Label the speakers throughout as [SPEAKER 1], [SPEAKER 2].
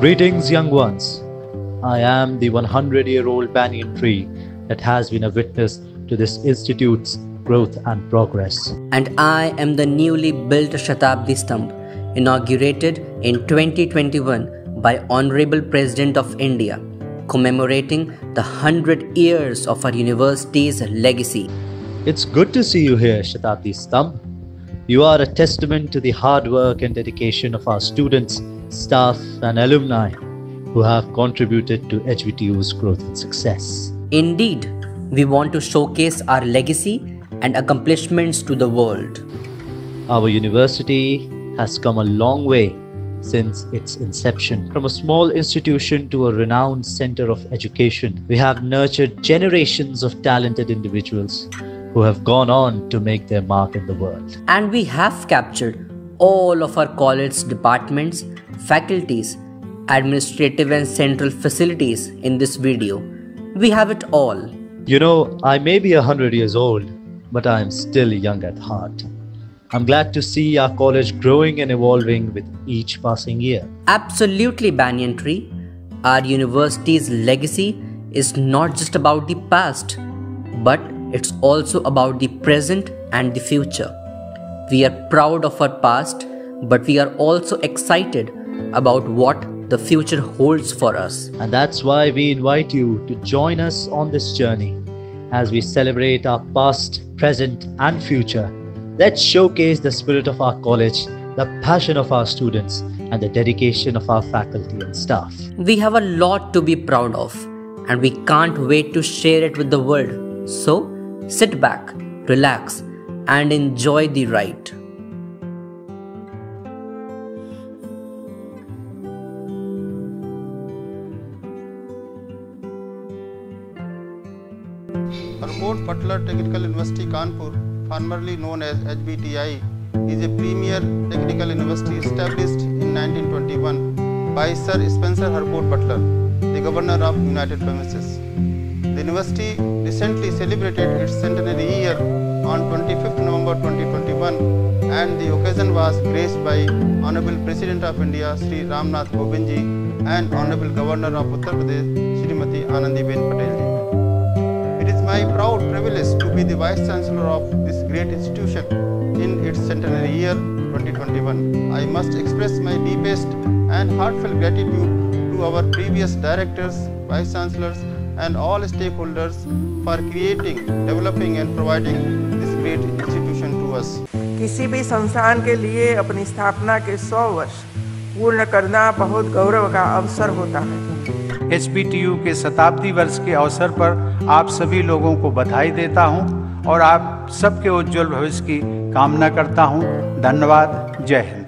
[SPEAKER 1] Greetings, young ones. I am the 100 year old banyan tree that has been a witness to this institute's growth and progress.
[SPEAKER 2] And I am the newly built Shatabdi Stambh, inaugurated in 2021 by Honorable President of India, commemorating the 100 years of our university's legacy.
[SPEAKER 1] It's good to see you here, Shatabdi Stambh. You are a testament to the hard work and dedication of our students, staff, and alumni who have contributed to HBTU's growth and success.
[SPEAKER 2] Indeed, we want to showcase our legacy and accomplishments to the world.
[SPEAKER 1] Our university has come a long way since its inception. From a small institution to a renowned center of education, we have nurtured generations of talented individuals who have gone on to make their mark in the world.
[SPEAKER 2] And we have captured all of our college departments, faculties, administrative and central facilities in this video. We have it all.
[SPEAKER 1] You know, I may be a hundred years old, but I am still young at heart. I'm glad to see our college growing and evolving with each passing year.
[SPEAKER 2] Absolutely, Banyan Tree. Our university's legacy is not just about the past, but it's also about the present and the future. We are proud of our past, but we are also excited about what the future holds for us.
[SPEAKER 1] And that's why we invite you to join us on this journey as we celebrate our past, present, and future. Let's showcase the spirit of our college, the passion of our students, and the dedication of our faculty and staff.
[SPEAKER 2] We have a lot to be proud of, and we can't wait to share it with the world. So, sit back, relax, and enjoy the ride.
[SPEAKER 3] Harcourt Butler Technical University Kanpur, formerly known as HBTI, is a premier technical university established in 1921 by Sir Spencer Harcourt Butler, the Governor of United Provinces. The university recently celebrated its centenary year on 25th November 2021 and the occasion was graced by Honorable President of India Sri Ramnath Kovindji and Honorable Governor of Uttar Pradesh Srimati Anandiben Patel my proud privilege to be the Vice Chancellor of this great institution in its centenary year 2021. I must express my deepest and heartfelt gratitude to our previous directors, Vice Chancellors and all stakeholders for creating, developing and providing this great institution to us.
[SPEAKER 4] किसी भी संस्थान के लिए अपनी स्थापना के 100 वर्ष पूर्ण करना बहुत गौरव का अवसर होता है
[SPEAKER 5] एच के शताब्दी वर्ष के अवसर पर आप सभी लोगों को बधाई देता हूँ और आप सबके उज्जवल भविष्य की कामना करता हूँ। धन्यवाद। जय Hind.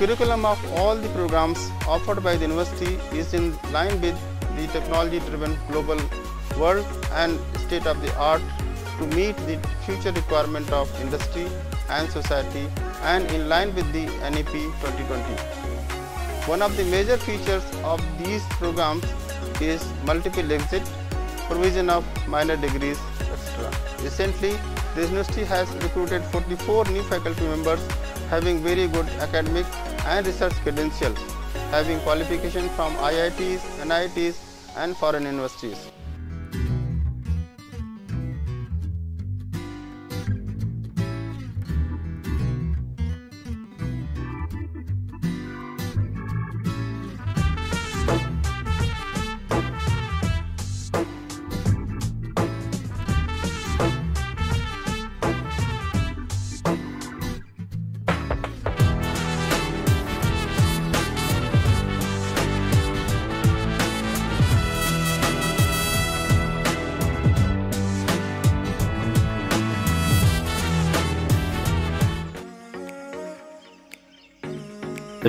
[SPEAKER 3] Curriculum of all the programs offered by the university is in line with the technology-driven global world and state of the art to meet the future requirement of industry and society and in line with the NEP 2020. One of the major features of these programs is multiple exit, provision of minor degrees, etc. Recently, the university has recruited 44 new faculty members having very good academic and research credentials, having qualification from IITs, NITs and foreign universities.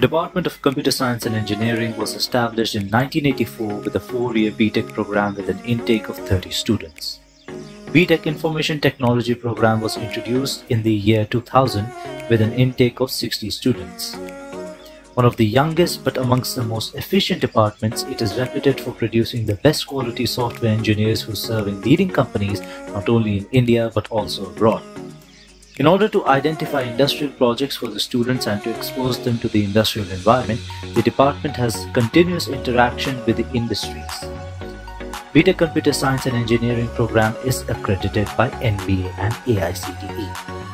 [SPEAKER 1] The Department of Computer Science and Engineering was established in 1984 with a four-year BTech program with an intake of 30 students. BTech Information Technology program was introduced in the year 2000 with an intake of 60 students. One of the youngest but amongst the most efficient departments, it is reputed for producing the best quality software engineers who serve in leading companies not only in India but also abroad. In order to identify industrial projects for the students and to expose them to the industrial environment, the department has continuous interaction with the industries. BTech Computer Science and Engineering program is accredited by NBA and AICTE.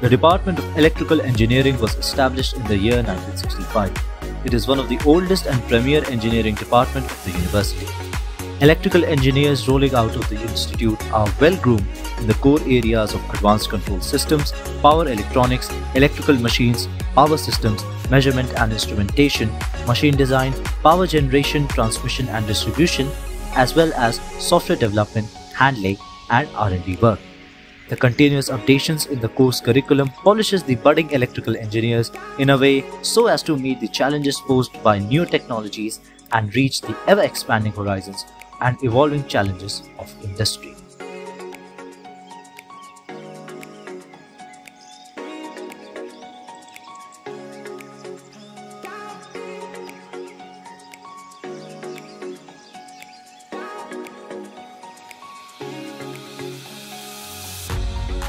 [SPEAKER 1] The Department of Electrical Engineering was established in the year 1965. It is one of the oldest and premier engineering department of the university. Electrical engineers rolling out of the institute are well groomed in the core areas of advanced control systems, power electronics, electrical machines, power systems, measurement and instrumentation, machine design, power generation, transmission and distribution, as well as software development, handling and R&D work. The continuous updations in the course curriculum polishes the budding electrical engineers in a way so as to meet the challenges posed by new technologies and reach the ever expanding horizons and evolving challenges of industry.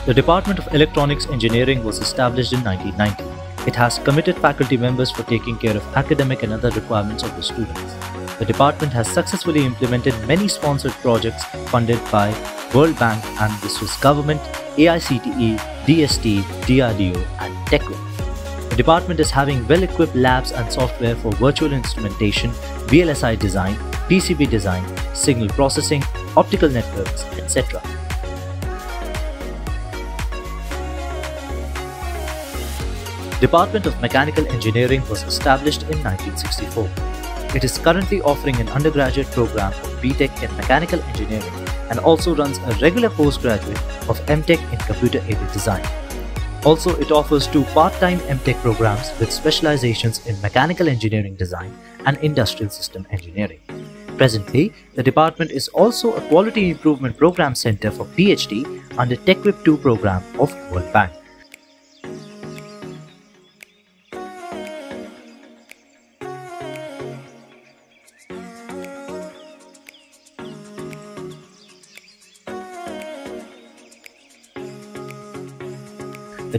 [SPEAKER 1] The Department of Electronics Engineering was established in 1990. It has committed faculty members for taking care of academic and other requirements of the students. The department has successfully implemented many sponsored projects funded by World Bank and the Swiss government, AICTE, DST, DRDO, and TEQIP. The department is having well-equipped labs and software for virtual instrumentation, VLSI design, PCB design, signal processing, optical networks, etc. Department of Mechanical Engineering was established in 1964. It is currently offering an undergraduate program of BTech in Mechanical Engineering and also runs a regular postgraduate of MTech in Computer Aided Design. Also, it offers two part-time MTech programs with specializations in Mechanical Engineering Design and Industrial System Engineering. Presently, the department is also a Quality Improvement Program Center for PhD under TEQIP 2 program of World Bank.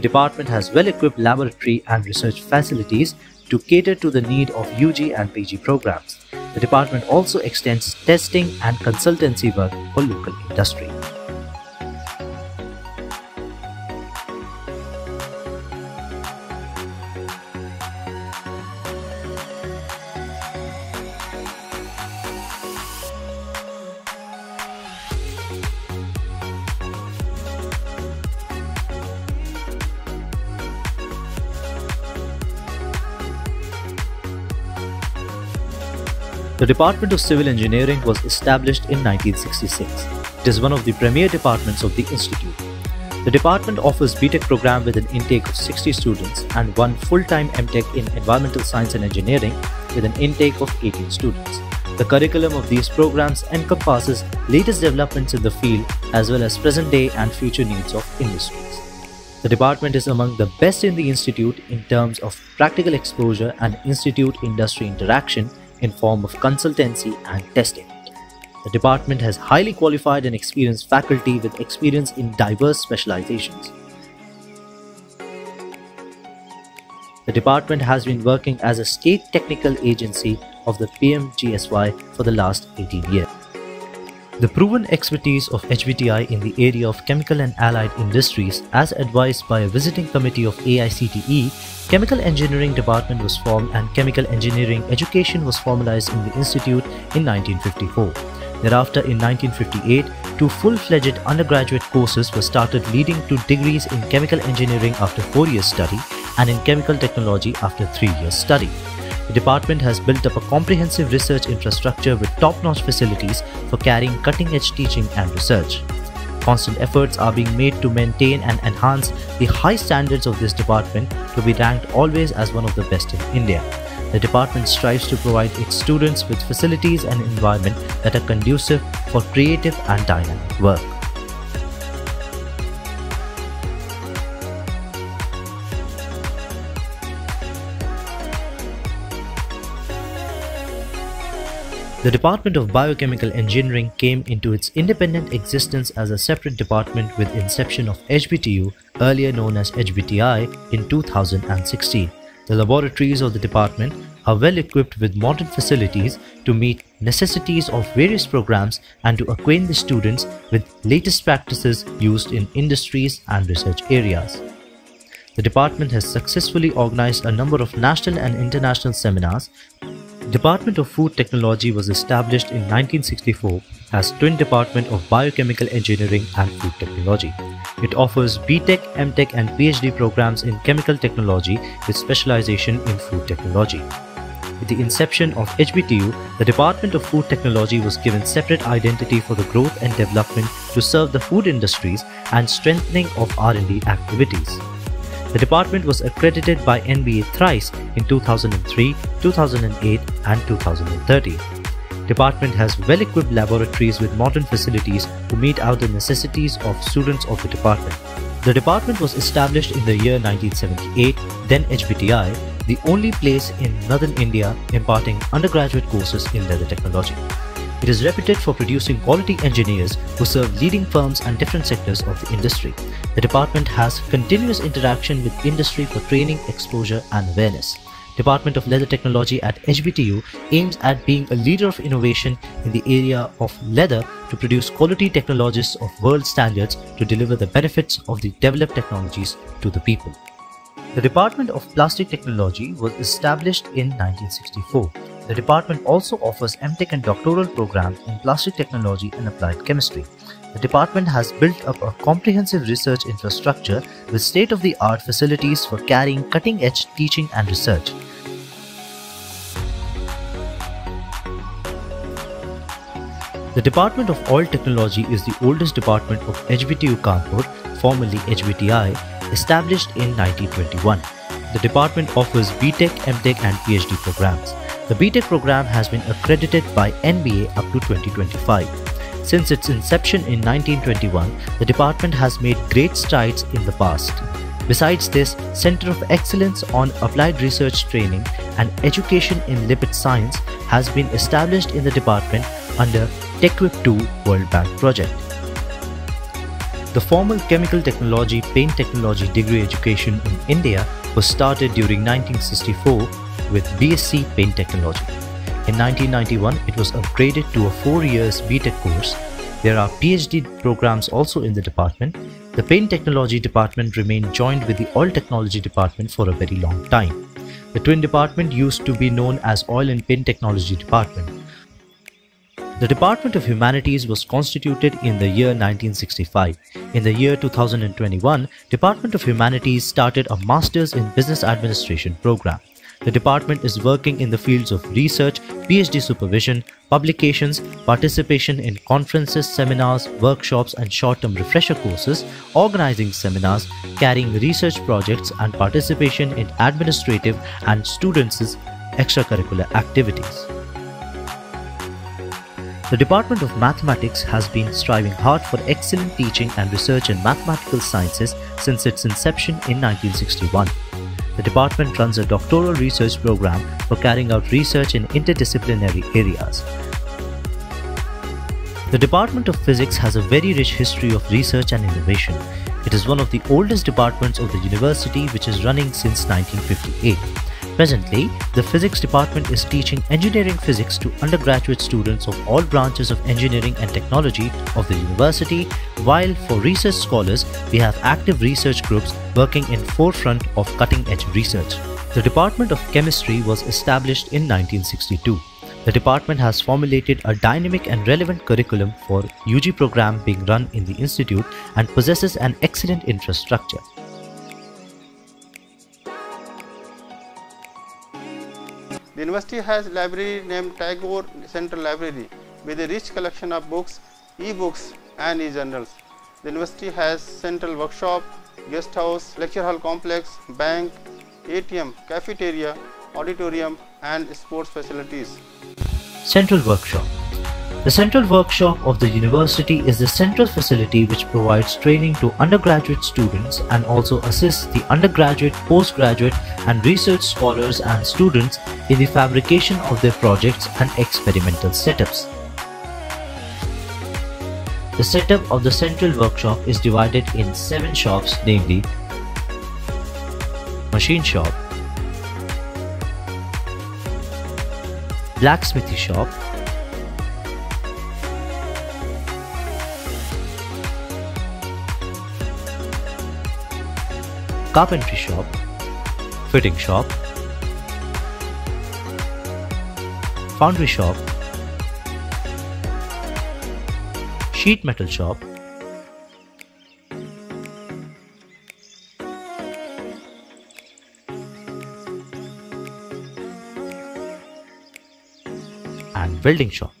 [SPEAKER 1] The department has well-equipped laboratory and research facilities to cater to the need of UG and PG programs. The department also extends testing and consultancy work for local industry. The Department of Civil Engineering was established in 1966. It is one of the premier departments of the institute. The department offers BTech program with an intake of 60 students and one full-time MTech in Environmental Science and Engineering with an intake of 18 students. The curriculum of these programs encompasses latest developments in the field as well as present day and future needs of industries. The department is among the best in the institute in terms of practical exposure and institute industry interaction in form of consultancy and testing. The department has highly qualified and experienced faculty with experience in diverse specializations. The department has been working as a state technical agency of the PMGSY for the last 18 years. The proven expertise of HBTI in the area of chemical and allied industries, as advised by a visiting committee of AICTE, Chemical Engineering Department was formed and chemical engineering education was formalized in the institute in 1954. Thereafter, in 1958, two full-fledged undergraduate courses were started leading to degrees in chemical engineering after four years study and in chemical technology after three years study. The department has built up a comprehensive research infrastructure with top-notch facilities for carrying cutting-edge teaching and research. Constant efforts are being made to maintain and enhance the high standards of this department to be ranked always as one of the best in India. The department strives to provide its students with facilities and environment that are conducive for creative and dynamic work. The Department of Biochemical Engineering came into its independent existence as a separate department with inception of HBTU, earlier known as HBTI, in 2016. The laboratories of the department are well equipped with modern facilities to meet necessities of various programs and to acquaint the students with latest practices used in industries and research areas. The department has successfully organized a number of national and international seminars. Department of Food Technology was established in 1964 as twin department of Biochemical Engineering and Food Technology. It offers BTech, MTech and PhD programs in chemical technology with specialization in food technology. With the inception of HBTU, the Department of Food Technology was given separate identity for the growth and development to serve the food industries and strengthening of R&D activities. The department was accredited by NBA thrice in 2003, 2008 and 2013. Department has well-equipped laboratories with modern facilities to meet out the necessities of students of the department. The department was established in the year 1978, then HBTI, the only place in northern India imparting undergraduate courses in leather technology. It is reputed for producing quality engineers who serve leading firms and different sectors of the industry. The department has continuous interaction with industry for training, exposure and awareness. Department of Leather Technology at HBTU aims at being a leader of innovation in the area of leather to produce quality technologists of world standards to deliver the benefits of the developed technologies to the people. The Department of Plastic Technology was established in 1964. The department also offers MTech and doctoral programs in plastic technology and applied chemistry. The department has built up a comprehensive research infrastructure with state-of-the-art facilities for carrying cutting-edge teaching and research. The Department of Oil Technology is the oldest department of HBTU Kanpur, formerly HBTI, established in 1921. The department offers BTech, MTech and PhD programs. The BTech program has been accredited by NBA up to 2025. Since its inception in 1921, the department has made great strides in the past. Besides this, Center of Excellence on Applied Research Training and Education in Lipid Science has been established in the department under TEQIP 2 World Bank project. The formal chemical technology paint technology degree education in India was started during 1964 with BSc Paint Technology. In 1991, it was upgraded to a 4 years BTech course. There are PhD programs also in the department. The Paint Technology department remained joined with the Oil Technology department for a very long time. The twin department used to be known as Oil and Paint Technology department. The Department of Humanities was constituted in the year 1965. In the year 2021, Department of Humanities started a Masters in Business Administration program. The department is working in the fields of research, PhD supervision, publications, participation in conferences, seminars, workshops, and short term refresher courses, organizing seminars, carrying research projects, and participation in administrative and students' extracurricular activities. The Department of Mathematics has been striving hard for excellent teaching and research in mathematical sciences since its inception in 1961. The department runs a doctoral research program for carrying out research in interdisciplinary areas. The Department of Physics has a very rich history of research and innovation. It is one of the oldest departments of the university which is running since 1958. Presently, the physics department is teaching engineering physics to undergraduate students of all branches of engineering and technology of the university, while for research scholars, we have active research groups working in forefront of cutting-edge research. The Department of Chemistry was established in 1962. The department has formulated a dynamic and relevant curriculum for UG program being run in the institute and possesses an excellent infrastructure.
[SPEAKER 3] University has library named Tagore Central Library with a rich collection of books, e-books and e-journals. The university has central workshop, guest house, lecture hall complex, bank, ATM, cafeteria, auditorium and sports facilities.
[SPEAKER 1] Central Workshop the Central Workshop of the university is the central facility which provides training to undergraduate students and also assists the undergraduate, postgraduate and research scholars and students in the fabrication of their projects and experimental setups. The setup of the Central Workshop is divided in seven shops namely Machine Shop, Blacksmithy Shop, carpentry shop, fitting shop, foundry shop, sheet metal shop, and welding shop.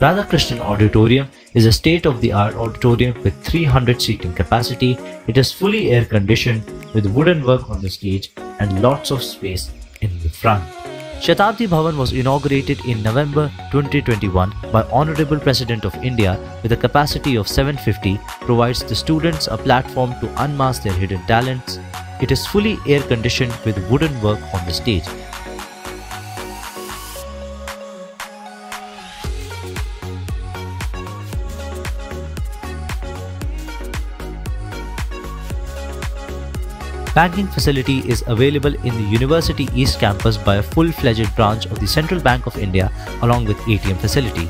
[SPEAKER 1] Radhakrishnan Auditorium is a state-of-the-art auditorium with 300 seating capacity. It is fully air-conditioned with wooden work on the stage and lots of space in the front. Shatabdi Bhavan was inaugurated in November 2021 by Honorable President of India with a capacity of 750, provides the students a platform to unmask their hidden talents. It is fully air-conditioned with wooden work on the stage Banking facility is available in the University East campus by a full-fledged branch of the Central Bank of India along with ATM facility.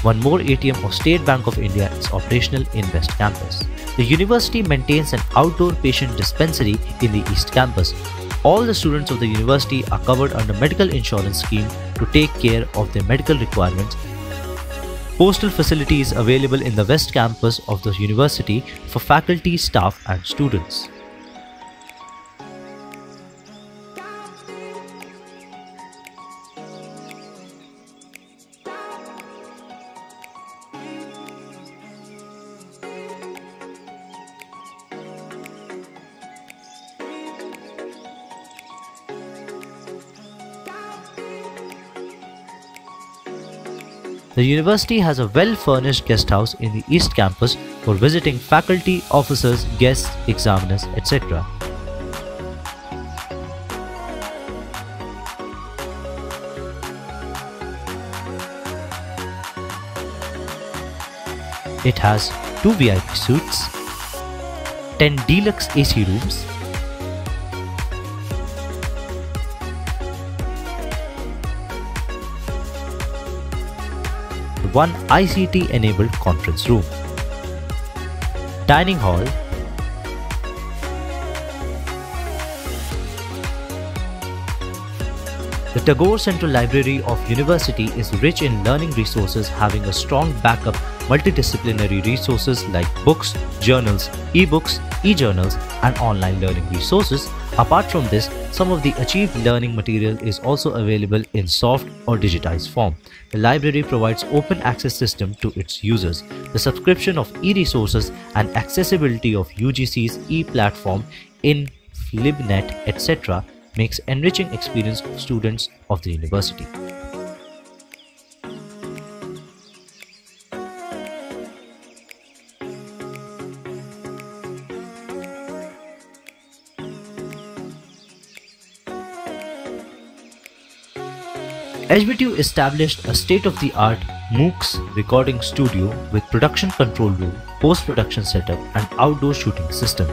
[SPEAKER 1] One more ATM of State Bank of India is operational in West campus. The university maintains an outdoor patient dispensary in the East campus. All the students of the university are covered under medical insurance scheme to take care of their medical requirements Postal facility is available in the West Campus of the university for faculty, staff and students. The university has a well-furnished guest house in the East Campus for visiting faculty, officers, guests, examiners, etc. It has 2 VIP suites, 10 deluxe AC rooms, one ICT enabled conference room. Dining hall The Tagore Central Library of University is rich in learning resources having a strong backup multidisciplinary resources like books, journals, e-books, e-journals, and online learning resources. Apart from this, some of the achieved learning material is also available in soft or digitized form. The library provides open access system to its users. The subscription of e-resources and accessibility of UGC's e-platform in LibNet, etc. makes enriching experience of students of the university. HBTU established a state-of-the-art MOOCs recording studio with production control room, post-production setup and outdoor shooting system.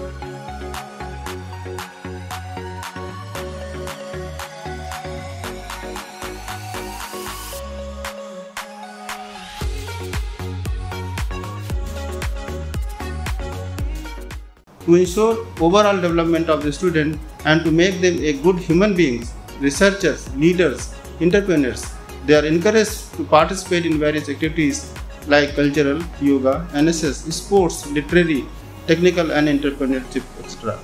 [SPEAKER 3] To ensure overall development of the student and to make them a good human beings, researchers, leaders, entrepreneurs, they are encouraged to participate in various activities like cultural, yoga, NSS, sports, literary, technical and entrepreneurship, etc.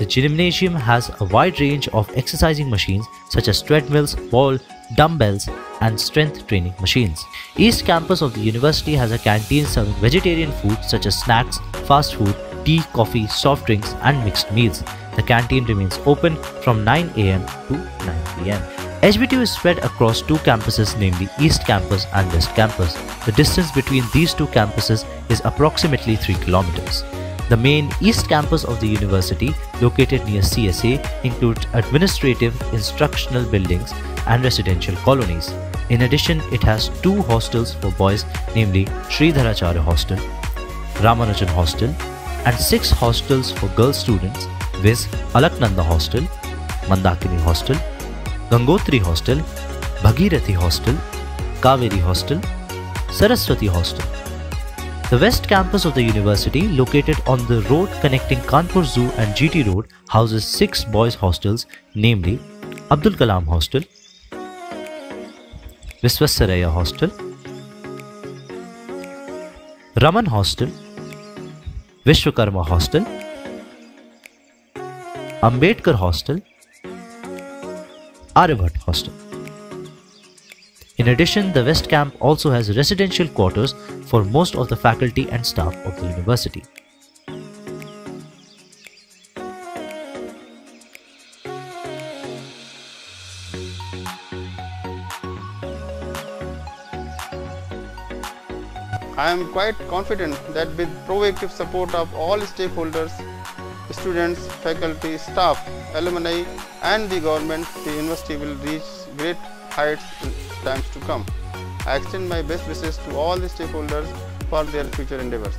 [SPEAKER 1] The gymnasium has a wide range of exercising machines such as treadmills, ball, dumbbells, and strength training machines. East campus of the university has a canteen serving vegetarian food such as snacks, fast food, tea, coffee, soft drinks, and mixed meals. The canteen remains open from 9 am to 9 pm. HBTU is spread across two campuses, namely East Campus and West Campus. The distance between these two campuses is approximately 3 kilometers. The main East Campus of the university, located near CSA, includes administrative, instructional buildings, and residential colonies. In addition, it has two hostels for boys, namely Sridharacharya Hostel, Ramanujan Hostel, and six hostels for girl students, viz. Alaknanda Hostel, Mandakini Hostel, Gangotri Hostel, Bhagirathi Hostel, Kaveri Hostel, Saraswati Hostel. The West Campus of the university, located on the road connecting Kanpur Zoo and GT Road, houses six boys' hostels, namely Abdul Kalam Hostel, Visvesvaraya Hostel, Raman Hostel, Vishwakarma Hostel, Ambedkar Hostel, Aryabhat Hostel. In addition, the West Camp also has residential quarters for most of the faculty and staff of the university.
[SPEAKER 3] I am quite confident that with proactive support of all stakeholders, students, faculty, staff, alumni and the government, the university will reach great heights times to come. I extend my best wishes to all the stakeholders for their future endeavors.